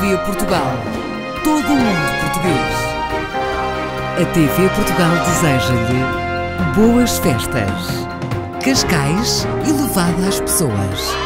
TV Portugal. Todo o mundo português. A TV Portugal deseja-lhe boas festas. Cascais elevada às pessoas.